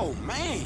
Oh, man.